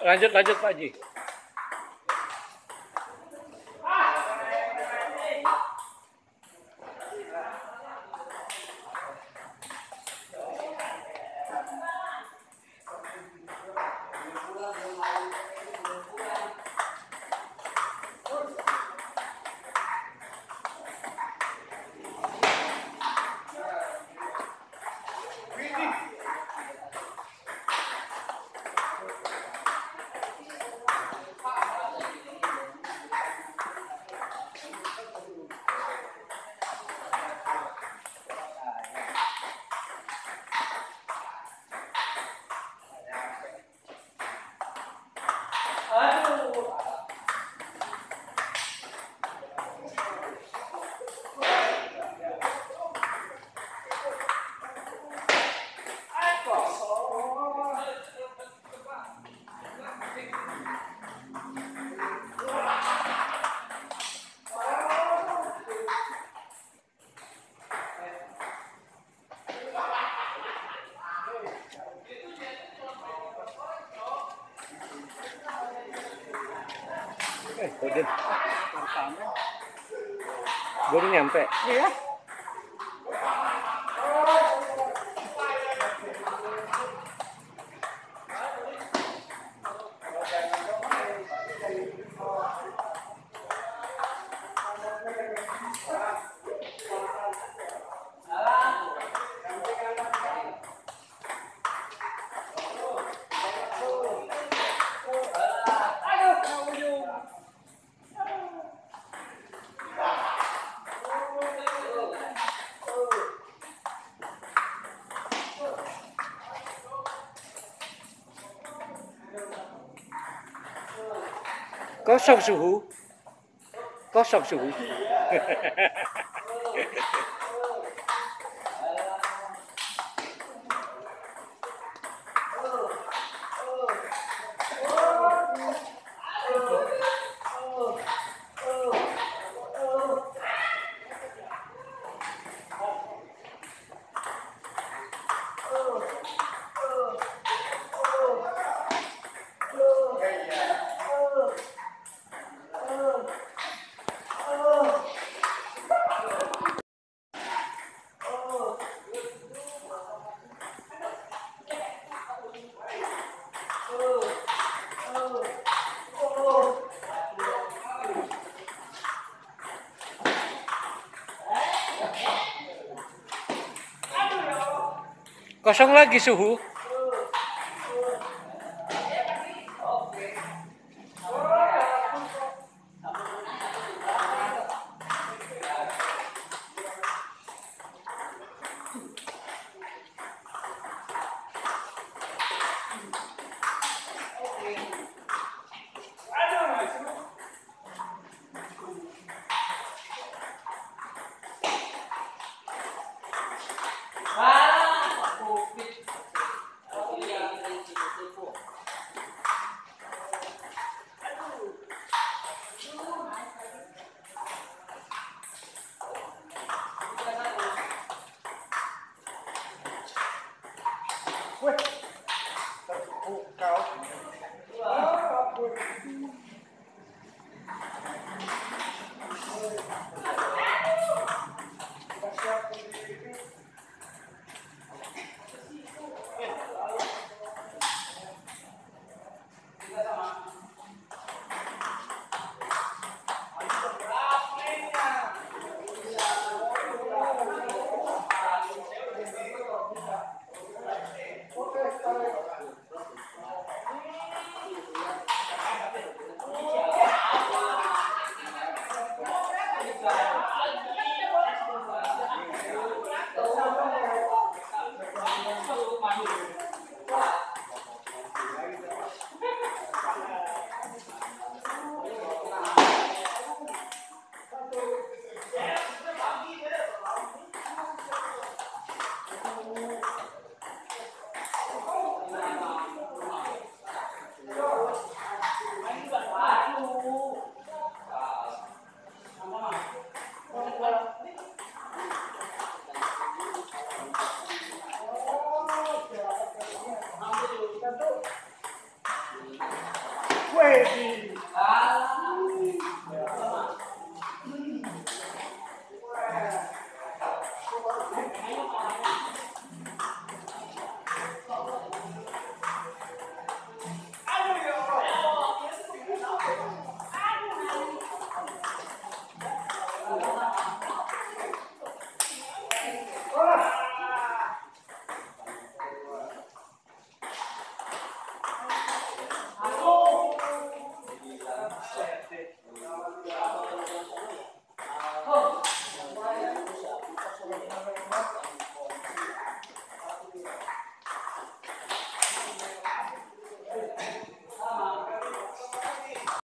Lanjut lanjut Pak Ji. Udin. Baru nyampe. Iya. Có sông suhu. Có sông suhu. Kosong lagi suhu. Wih. Terbuka. Wah, kabur. worthy.